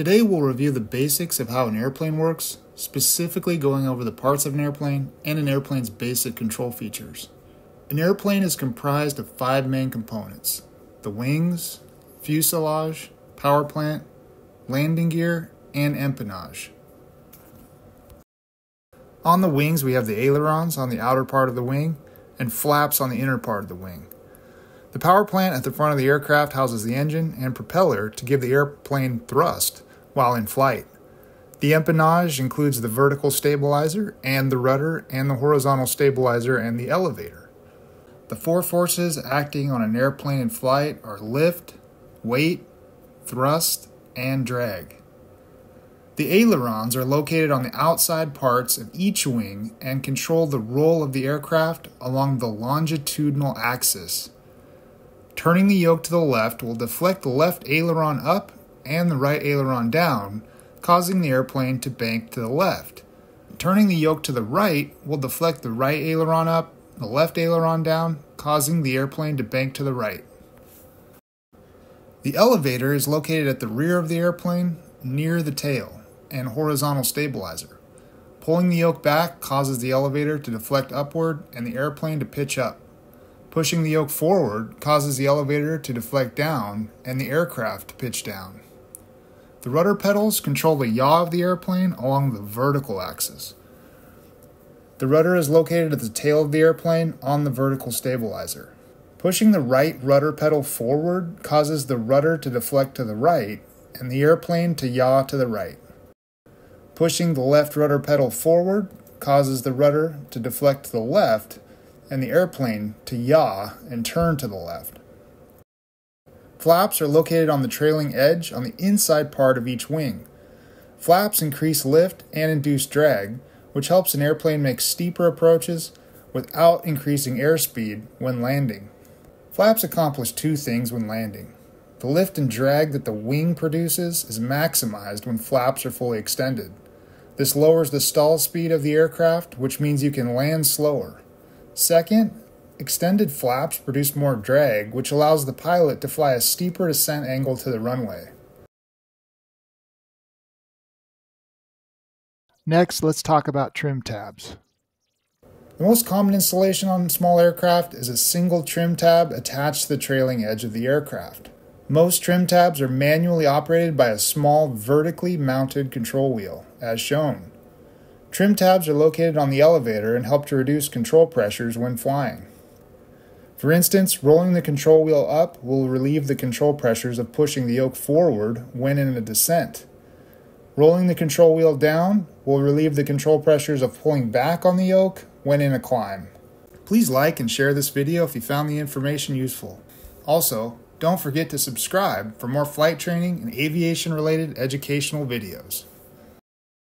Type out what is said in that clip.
Today we'll review the basics of how an airplane works, specifically going over the parts of an airplane and an airplane's basic control features. An airplane is comprised of five main components the wings, fuselage, power plant, landing gear, and empennage. On the wings, we have the ailerons on the outer part of the wing and flaps on the inner part of the wing. The power plant at the front of the aircraft houses the engine and propeller to give the airplane thrust while in flight. The empennage includes the vertical stabilizer and the rudder and the horizontal stabilizer and the elevator. The four forces acting on an airplane in flight are lift, weight, thrust, and drag. The ailerons are located on the outside parts of each wing and control the roll of the aircraft along the longitudinal axis. Turning the yoke to the left will deflect the left aileron up and the right aileron down, causing the airplane to bank to the left. Turning the yoke to the right will deflect the right aileron up, the left aileron down, causing the airplane to bank to the right. The elevator is located at the rear of the airplane, near the tail and horizontal stabilizer. Pulling the yoke back causes the elevator to deflect upward and the airplane to pitch up. Pushing the yoke forward causes the elevator to deflect down and the aircraft to pitch down. The rudder pedals control the yaw of the airplane along the vertical axis. The rudder is located at the tail of the airplane on the vertical stabilizer. Pushing the right rudder pedal forward causes the rudder to deflect to the right and the airplane to yaw to the right. Pushing the left rudder pedal forward causes the rudder to deflect to the left and the airplane to yaw and turn to the left. Flaps are located on the trailing edge on the inside part of each wing. Flaps increase lift and induce drag, which helps an airplane make steeper approaches without increasing airspeed when landing. Flaps accomplish two things when landing. The lift and drag that the wing produces is maximized when flaps are fully extended. This lowers the stall speed of the aircraft, which means you can land slower. Second, extended flaps produce more drag, which allows the pilot to fly a steeper descent angle to the runway. Next, let's talk about trim tabs. The most common installation on small aircraft is a single trim tab attached to the trailing edge of the aircraft. Most trim tabs are manually operated by a small vertically mounted control wheel, as shown. Trim tabs are located on the elevator and help to reduce control pressures when flying. For instance, rolling the control wheel up will relieve the control pressures of pushing the yoke forward when in a descent. Rolling the control wheel down will relieve the control pressures of pulling back on the yoke when in a climb. Please like and share this video if you found the information useful. Also, don't forget to subscribe for more flight training and aviation related educational videos.